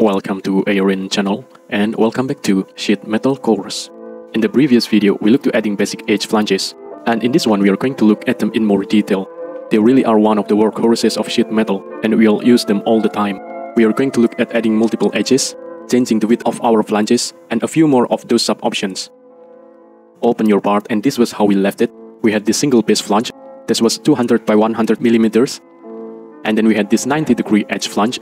Welcome to Aerin channel and welcome back to Sheet Metal course. In the previous video we looked at adding basic edge flanges and in this one we are going to look at them in more detail. They really are one of the workhorses of sheet metal and we'll use them all the time. We are going to look at adding multiple edges, changing the width of our flanges and a few more of those sub options. Open your part and this was how we left it. We had this single base flange, this was 200 by 100 millimeters and then we had this 90 degree edge flange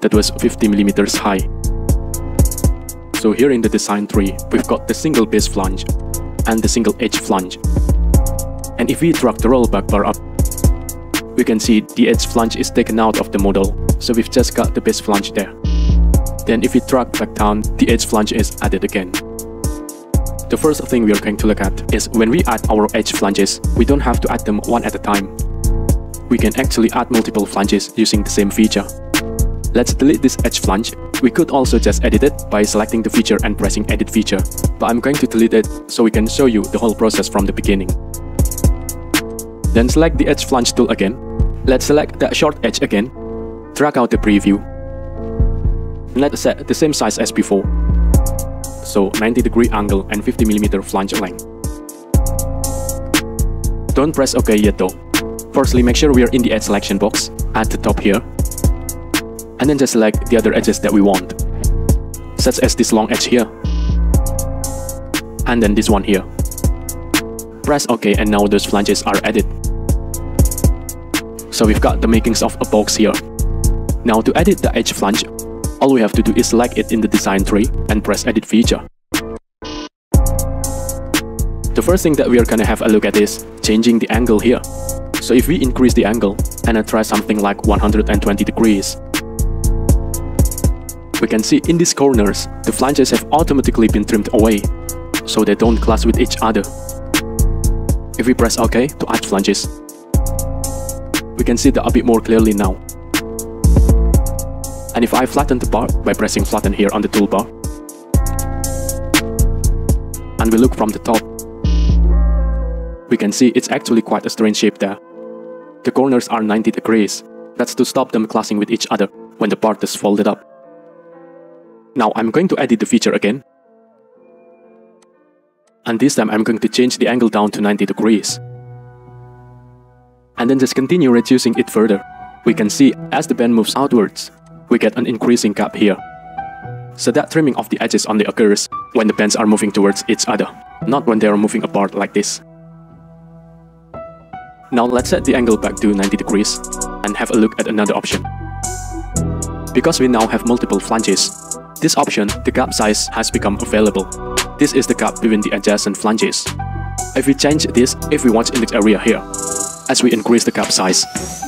that was 50 millimeters high. So here in the design tree, we've got the single base flange and the single edge flange. And if we drag the rollback bar up, we can see the edge flange is taken out of the model, so we've just got the base flange there. Then if we drag back down, the edge flange is added again. The first thing we are going to look at is when we add our edge flanges, we don't have to add them one at a time. We can actually add multiple flanges using the same feature. Let's delete this edge flange. We could also just edit it by selecting the feature and pressing edit feature, but I'm going to delete it so we can show you the whole process from the beginning. Then select the edge flange tool again. Let's select that short edge again. Drag out the preview. Let's set the same size as before. So 90 degree angle and 50 mm flange length. Don't press OK yet though. Firstly, make sure we are in the edge selection box at the top here and then just select the other edges that we want, such as this long edge here, and then this one here. Press OK and now those flanges are added. So we've got the makings of a box here. Now to edit the edge flange, all we have to do is select it in the design tree and press edit feature. The first thing that we are gonna have a look at is changing the angle here. So if we increase the angle and I try something like 120 degrees, we can see in these corners, the flanges have automatically been trimmed away, so they don't clash with each other. If we press OK to add flanges, we can see that a bit more clearly now. And if I flatten the bar by pressing flatten here on the toolbar, and we look from the top, we can see it's actually quite a strange shape there. The corners are 90 degrees, that's to stop them clashing with each other when the part is folded up. Now I'm going to edit the feature again. And this time I'm going to change the angle down to 90 degrees. And then just continue reducing it further. We can see as the bend moves outwards, we get an increasing gap here. So that trimming of the edges only occurs when the bends are moving towards each other, not when they are moving apart like this. Now let's set the angle back to 90 degrees and have a look at another option. Because we now have multiple flanges, this option, the gap size, has become available. This is the gap between the adjacent flanges. If we change this, if we want index area here, as we increase the gap size,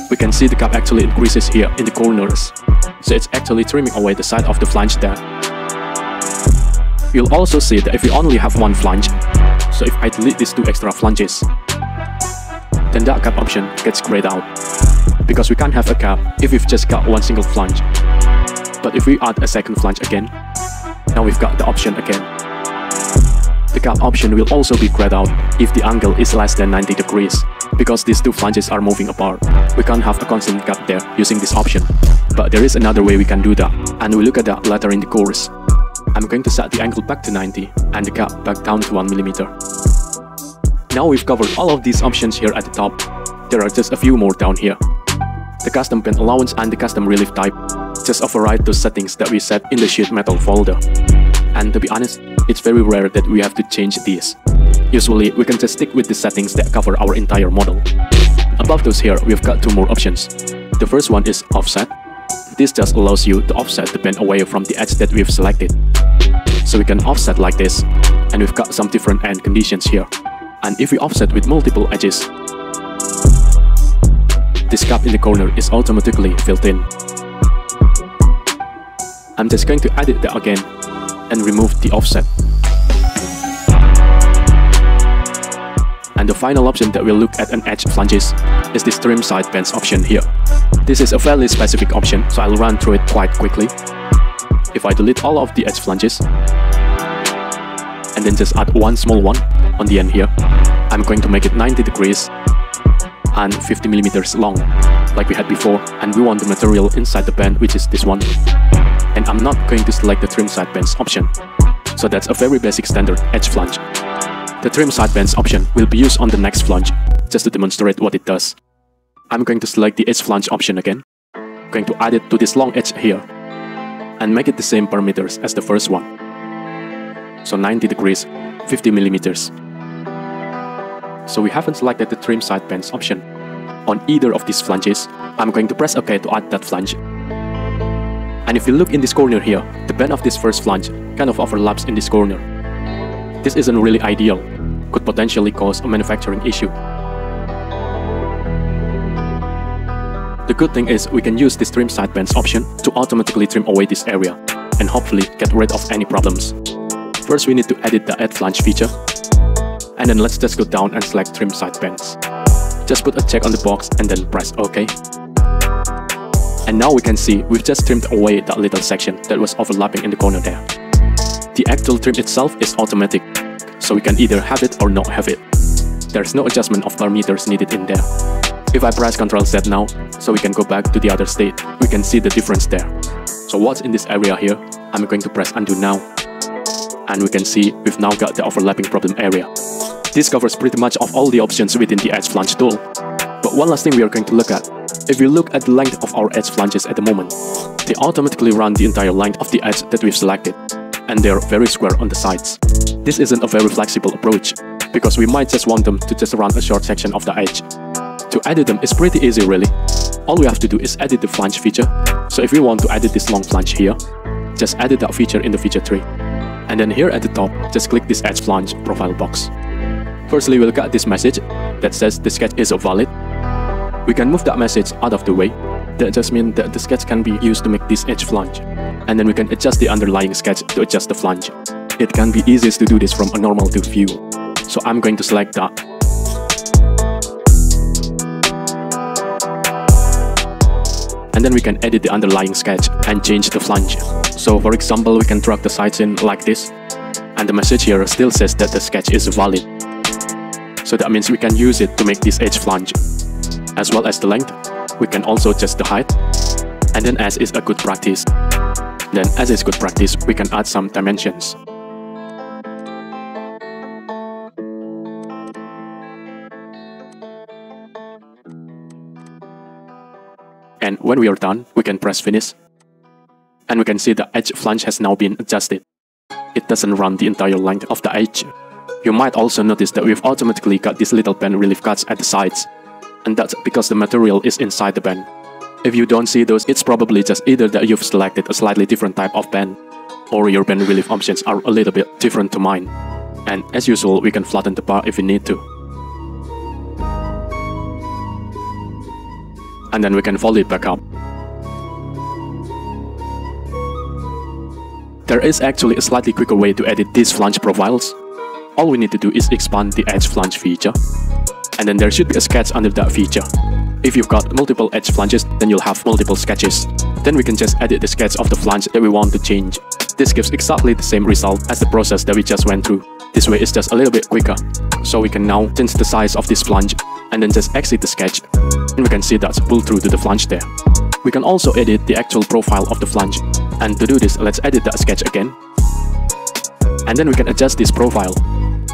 we can see the gap actually increases here in the corners. So it's actually trimming away the side of the flange there. You'll also see that if we only have one flange, so if I delete these two extra flanges, then that gap option gets grayed out. Because we can't have a gap if we've just got one single flange. But if we add a second flange again, now we've got the option again. The gap option will also be grayed out if the angle is less than 90 degrees, because these two flanges are moving apart. We can't have a constant gap there using this option. But there is another way we can do that, and we'll look at that later in the course. I'm going to set the angle back to 90 and the gap back down to 1mm. Now we've covered all of these options here at the top. There are just a few more down here. The custom bend allowance and the custom relief type just override those settings that we set in the sheet metal folder. And to be honest, it's very rare that we have to change these. Usually, we can just stick with the settings that cover our entire model. Above those here, we've got two more options. The first one is offset. This just allows you to offset the bend away from the edge that we've selected. So we can offset like this, and we've got some different end conditions here. And if we offset with multiple edges, this gap in the corner is automatically filled in. I'm just going to edit that again and remove the offset. And the final option that we'll look at an edge flanges is this trim side bends option here. This is a fairly specific option, so I'll run through it quite quickly. If I delete all of the edge flanges, and then just add one small one on the end here, I'm going to make it 90 degrees and 50 millimeters long. like we had before, and we want the material inside the bend, which is this one. And I'm not going to select the trim side bends option. So that's a very basic standard edge flange. The trim side bends option will be used on the next flange, just to demonstrate what it does. I'm going to select the edge flange option again, going to add it to this long edge here, and make it the same parameters as the first one. So 90 degrees, 50 millimeters. So we haven't selected the trim side bends option. On either of these flanges, I'm going to press OK to add that flange. And if you look in this corner here, the bend of this first flange kind of overlaps in this corner. This isn't really ideal, could potentially cause a manufacturing issue. The good thing is we can use this trim side bends option to automatically trim away this area and hopefully get rid of any problems. First we need to edit the add flange feature and then let's just go down and select trim side bends. Just put a check on the box and then press OK. And now we can see we've just trimmed away that little section that was overlapping in the corner there. The actual trim itself is automatic, so we can either have it or not have it. There's no adjustment of parameters needed in there. If I press Ctrl Z now, so we can go back to the other state, we can see the difference there. So what's in this area here, I'm going to press undo now. And we can see we've now got the overlapping problem area. This covers pretty much of all the options within the edge flange tool. But one last thing we are going to look at. If you look at the length of our edge flanges at the moment, they automatically run the entire length of the edge that we've selected, and they're very square on the sides. This isn't a very flexible approach, because we might just want them to just run a short section of the edge. To edit them is pretty easy really. All we have to do is edit the flange feature. So if we want to edit this long flange here, just edit that feature in the feature tree. And then here at the top, just click this edge flange profile box. Firstly, we'll get this message that says the sketch is valid. We can move that message out of the way. That just means that the sketch can be used to make this edge flange. And then we can adjust the underlying sketch to adjust the flange. It can be easiest to do this from a normal to view. So I'm going to select that. And then we can edit the underlying sketch and change the flange. So for example, we can drag the sides in like this. And the message here still says that the sketch is valid. So that means we can use it to make this edge flange. As well as the length, we can also adjust the height. And then as is a good practice. Then as is good practice, we can add some dimensions. And when we are done, we can press finish. And we can see the edge flange has now been adjusted. It doesn't run the entire length of the edge, you might also notice that we've automatically got these little bend relief cuts at the sides, and that's because the material is inside the bend. If you don't see those, it's probably just either that you've selected a slightly different type of bend, or your bend relief options are a little bit different to mine. And as usual, we can flatten the bar if we need to. And then we can fold it back up. There is actually a slightly quicker way to edit these flange profiles, all we need to do is expand the edge flange feature. And then there should be a sketch under that feature. If you've got multiple edge flanges, then you'll have multiple sketches. Then we can just edit the sketch of the flange that we want to change. This gives exactly the same result as the process that we just went through. This way it's just a little bit quicker. So we can now change the size of this flange and then just exit the sketch. And we can see that's pulled through to the flange there. We can also edit the actual profile of the flange. And to do this, let's edit that sketch again. And then we can adjust this profile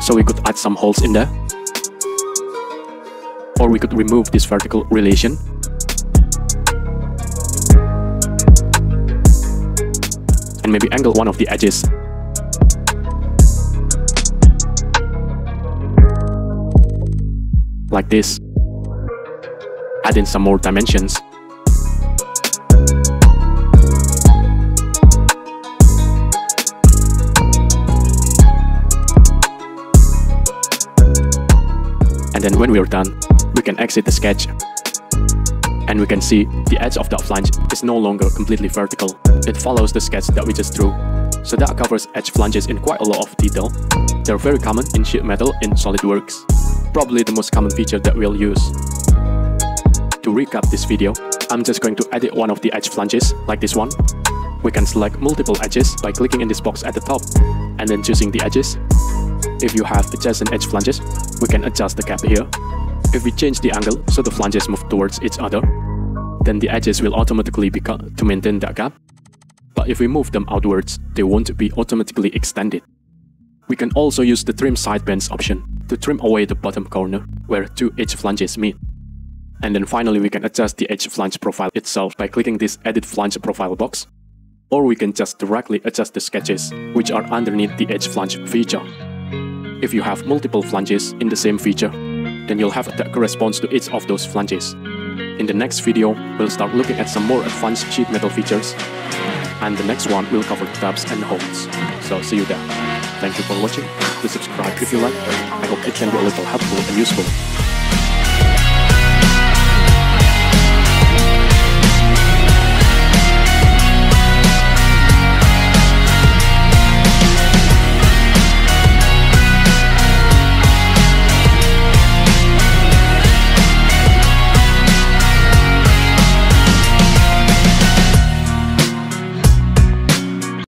so we could add some holes in there. Or we could remove this vertical relation. And maybe angle one of the edges. Like this. Add in some more dimensions. And then when we're done, we can exit the sketch. And we can see the edge of the flange is no longer completely vertical. It follows the sketch that we just drew. So that covers edge flanges in quite a lot of detail. They're very common in sheet metal in SolidWorks. Probably the most common feature that we'll use. To recap this video, I'm just going to edit one of the edge flanges, like this one. We can select multiple edges by clicking in this box at the top, and then choosing the edges. If you have adjacent edge flanges, we can adjust the gap here. If we change the angle so the flanges move towards each other, then the edges will automatically be cut to maintain that gap. But if we move them outwards, they won't be automatically extended. We can also use the trim side bends option to trim away the bottom corner where two edge flanges meet. And then finally we can adjust the edge flange profile itself by clicking this edit flange profile box. Or we can just directly adjust the sketches, which are underneath the edge flange feature. If you have multiple flanges in the same feature, then you'll have that corresponds to each of those flanges. In the next video, we'll start looking at some more advanced sheet metal features, and the next one will cover tabs and holes. So see you there. Thank you for watching. Please subscribe if you like. I hope it can be a little helpful and useful.